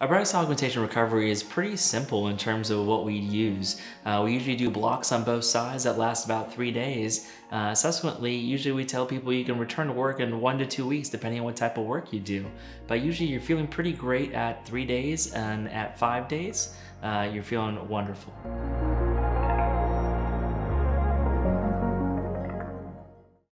A breast augmentation recovery is pretty simple in terms of what we use. Uh, we usually do blocks on both sides that last about three days. Uh, subsequently, usually we tell people you can return to work in one to two weeks depending on what type of work you do. But usually you're feeling pretty great at three days and at five days, uh, you're feeling wonderful.